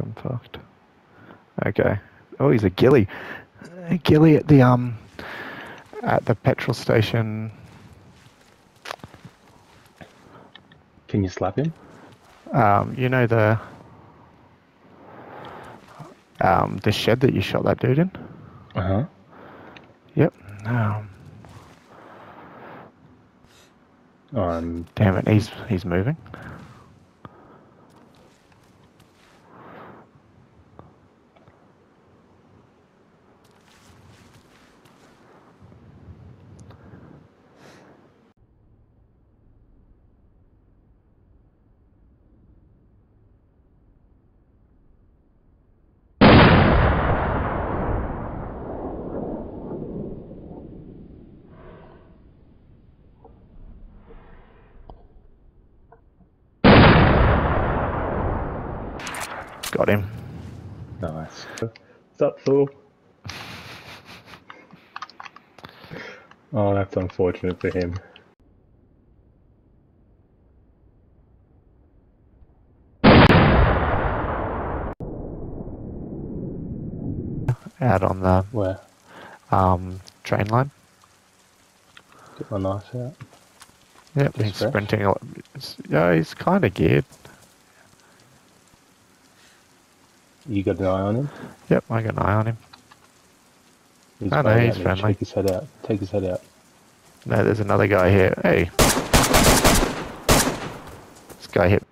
I'm fucked. Okay. Oh, he's a ghillie. A ghillie at the um at the petrol station. Can you slap him? Um, you know the um the shed that you shot that dude in. Uh huh. Yep. Um, Um, damn it, he's he's moving. Got him. nice. What's up, Thor? Oh, that's unfortunate for him. Out on the Where? um train line. Get my knife out. Yep, Just he's fresh? sprinting. a lot. Yeah, he's kind of geared. You got an eye on him? Yep, I got an eye on him. He's Oh, no, he's friendly. Take his head out. Take his head out. No, there's another guy here. Hey. This guy hit